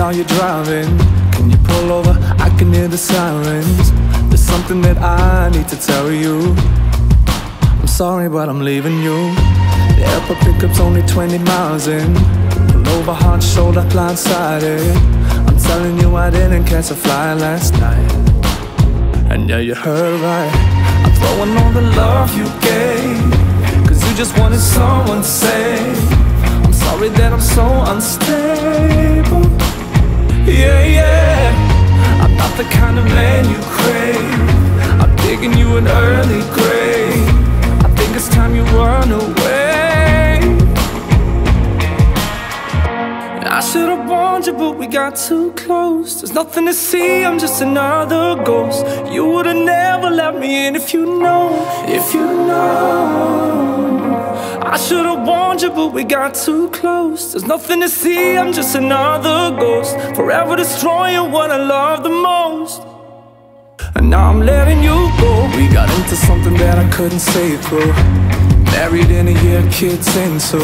now you're driving? Can you pull over? I can hear the sirens. There's something that I need to tell you. I'm sorry but I'm leaving you. The airport pickup's only 20 miles in. Pull over hard shoulder blindsided. I'm telling you I didn't catch a flight last night. And yeah you heard right. I'm throwing all the love you gave. Cause you just wanted someone say Sorry that I'm so unstable. Yeah, yeah. I'm not the kind of man you crave. I'm digging you an early grave. I think it's time you run away. I should've warned you, but we got too close. There's nothing to see, I'm just another ghost. You would've never let me in if you know If you know I should've warned you, but we got too close. There's nothing to see, I'm just another ghost. Forever destroying what I love the most. And now I'm letting you go. We got into something that I couldn't say through Married in a year, kids into.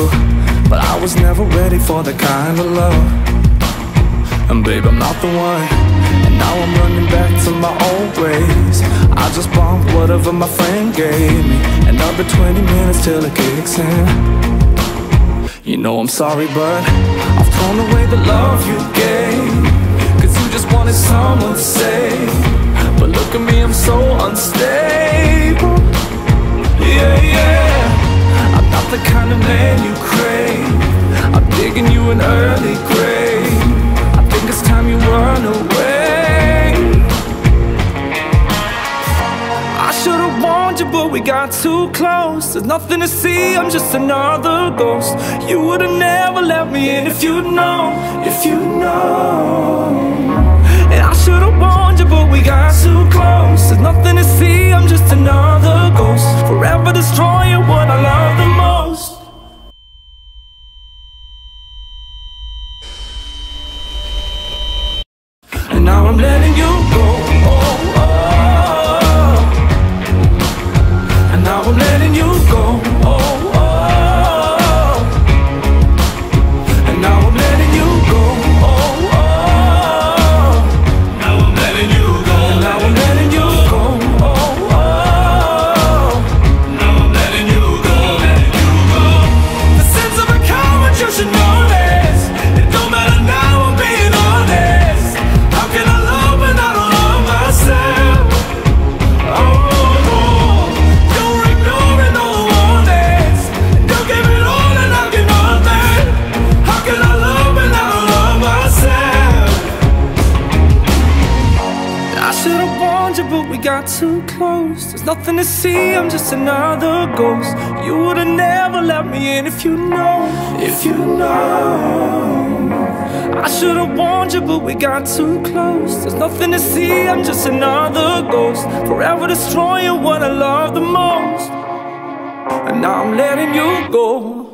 But I was never ready for the kind of love And babe, I'm not the one. And now I'm running back to my old ways. I just bought whatever my friend gave me. Another 20 minutes till it kicks in. You know I'm sorry but I've thrown away the love you gave Cause you just wanted someone to save. But look at me, I'm so unstable. Yeah, yeah. I'm not the kind of man you crave. I'm digging you an early grave but we got too close. There's nothing to see, I'm just another ghost. You would've never let me in if you'd known If you'd known. And I should've warned you, but we got too close. There's nothing to see, I'm just another ghost. Forever destroying what I love the most. And now I'm too close. There's nothing to see, I'm just another ghost. You would've never let me in if you know If you know. I should've warned you, but we got too close. There's nothing to see, I'm just another ghost. Forever destroying what I love the most. And now I'm letting you go